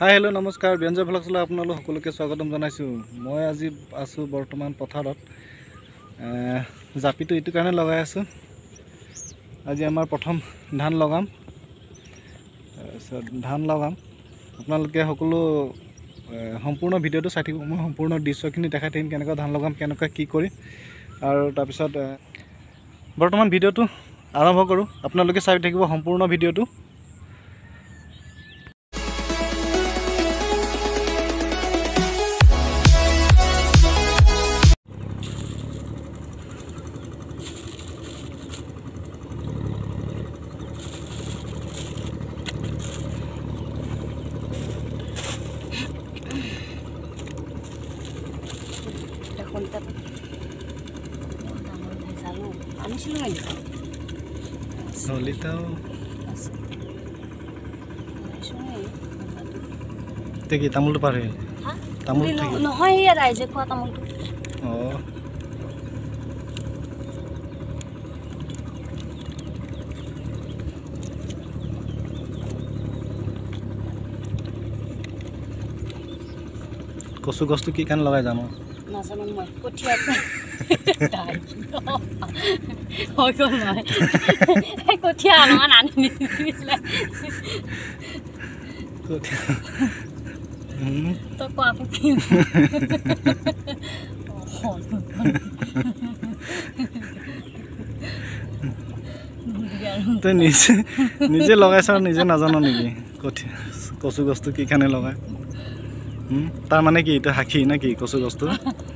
Hi hello নমস্কাৰ। ব্যঞ্জয় ভ্লগছলৈ আপোনালোক সকলোকে স্বাগতম জনাইছোঁ। মই আজি আছোঁ বৰ্তমান পথাৰত। জাপিটো এইটো কাৰণে লগাই আছোঁ। আজি আমাৰ প্ৰথম ধান লগাম। তাৰপিছত ধান লগাম। আপোনালোকে সকলো সম্পূৰ্ণ ভিডিঅ'টো চাই থাকিব। মই সম্পূৰ্ণ দৃশ্যখিনি দেখাই থাকিম কেনেকুৱা ধান লগাম কেনেকুৱা কি কৰিম। আৰু তাৰপিছত বৰ্তমান ভিডিঅ'টো আৰম্ভ কৰোঁ। আপোনালোকে চাই থাকিব সম্পূৰ্ণ ভিডিঅ'টো। এতিয়া কি তামোলটো পাৰ হৈ হা? তামোল পুলি ন- থাকিল। নহয় সেয়া ৰাইজে খোৱা তামোলটো অঁ কচু গছটো কি কাৰণে লগাই জানো নাজানো মই কঠীয়া তই নিজে নিজে লগাইছ আৰু নিজে নাজানো নেকি? কঠীয়া কচু গছটো কি কাৰণে লগাই? উম, তাৰ মানে কি এইটো সাক্ষী নে কি কচু গছটো?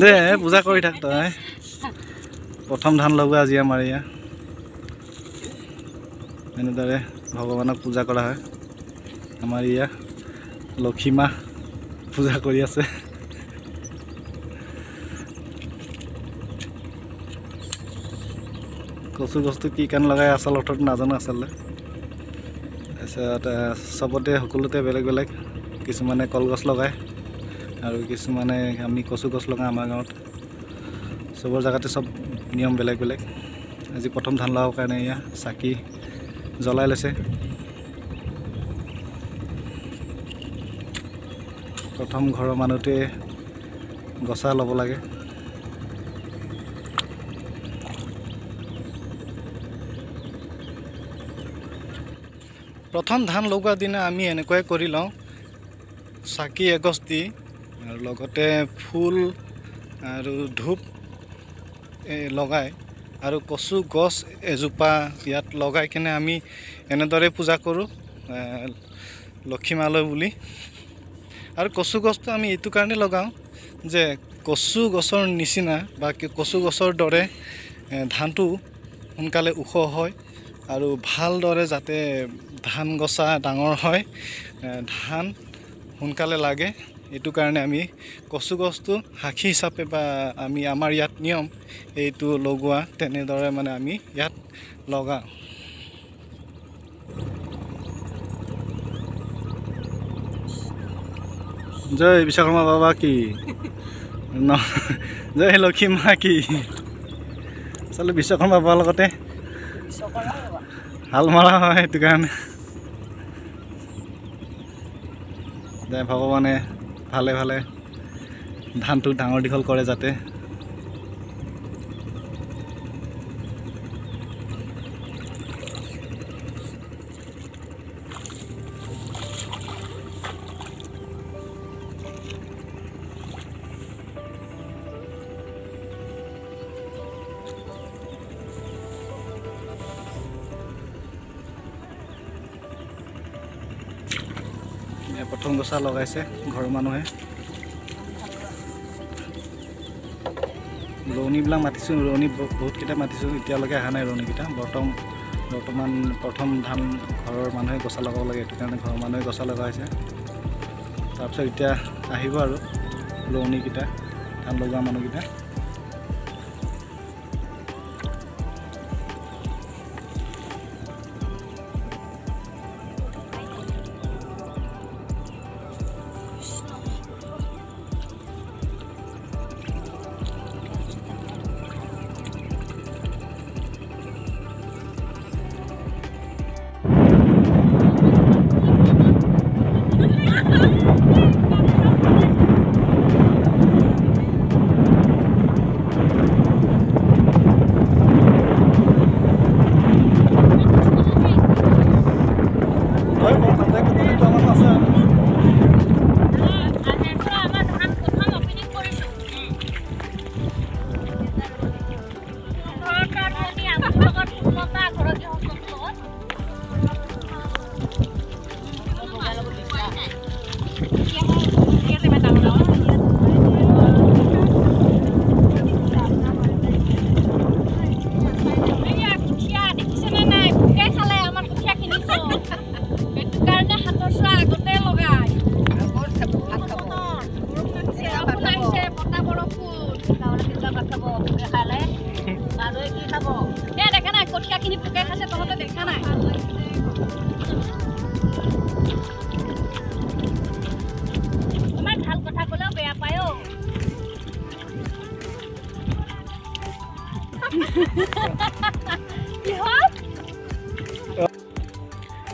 দে পূজা কৰি থাক তই প্ৰথম ধান লগোৱা আজি আমাৰ এয়া এনেদৰে ভগৱানক পূজা কৰা হয় আমাৰ ইয়া লক্ষীমা পূজা কৰি আছে কচু গছটো কি কাৰণে লগাই আচল অৰ্থটো নাজানো আচলতে। তাৰপিছত চবতে সকলোতে বেলেগ বেলেগ। কিছুমানে কলগছ লগায় আৰু কিছুমানে আমি কচু গছ লগাওঁ আমাৰ গাঁৱত। চবৰ জেগাতে চব নিয়ম বেলেগ বেলেগ। আজি প্ৰথম ধান লগাবৰ কাৰণে এয়া চাকি জ্বলাই লৈছে। প্ৰথম ঘৰৰ মানুহটোৱে গছা ল'ব লাগে। প্ৰথম ধান লগোৱাৰ দিনা আমি এনেকুৱাই কৰি লওঁ চাকি এগছ দি আৰু লগতে ফুল আৰু ধূপ লগাই আৰু কচু গছ এজোপা ইয়াত লগাই কিনে আমি এনেদৰে পূজা কৰোঁ এ, লক্ষীমালৈ বুলি। আৰু কচু গছটো আমি এইটো কাৰণে লগাওঁ যে কচু গছৰ নিচিনা বা কচু গছৰ দৰে ধানটো সোনকালে ওখ হয় আৰু ভালদৰে যাতে ধান গছা ডাঙৰ হয় ধান সোনকালে লাগে। এইটো কাৰণে আমি কচু গছটো সাক্ষী হিচাপে বা আমি আমাৰ ইয়াত নিয়ম এইটো লগোৱা তেনেদৰে মানে আমি ইয়াত লগাওঁ। জয় বিশ্বকৰ্মা বাবা কি? ন জয় লক্ষী মা কি? আচলতে বিশ্বকৰ্মা বাবাৰ লগতে। হাল মৰা হয় সেইটো কাৰণে। যে ভগৱানে ভালে ভালে ধানটো ডাঙৰ দীঘল কৰে যাতে। গছা লগাইছে ঘৰৰ মানুহে। ৰোৱনীবিলাক মাতিছোঁ ৰোৱনী বহুতকেইটা মাতিছোঁ এতিয়ালৈকে অহা নাই ৰোৱনীকেইটা বৰ্তমান বৰ্তমান প্ৰথম ধান ঘৰৰ মানুহে গছা লগাব লাগে সেইটো কাৰণে ঘৰৰ মানুহে গছা লগাইছে তাৰপিছত এতিয়া আহিব আৰু ৰোৱনীকেইটা ধান লগোৱা মানুহকেইটা।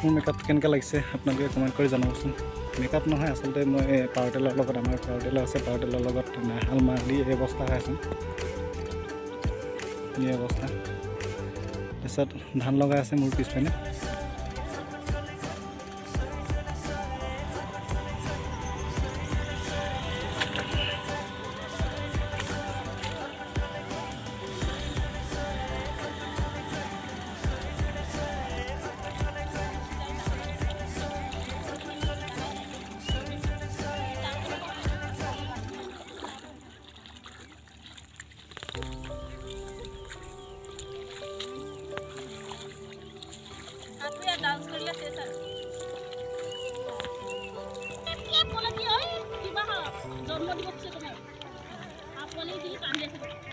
মোৰ মেকআপ কেনেকৈ লাগিছে আপোনালোকে কমেণ্ট কৰি জনাবচোন। মেকআপ নহয় আচলতে মই পাৱাৰ টেলাৰ লগত আমাৰ পাৱাৰ টেলাৰ আছে পাৱাৰ টেলাৰ লগত হাল মাৰি এই অৱস্থা হৈ আছোঁ। এই অৱস্থা তাৰপিছত ধান লগাই আছে মোৰ পিছপিনে। मधुमक्खी से बनाए आप वाले के काम ले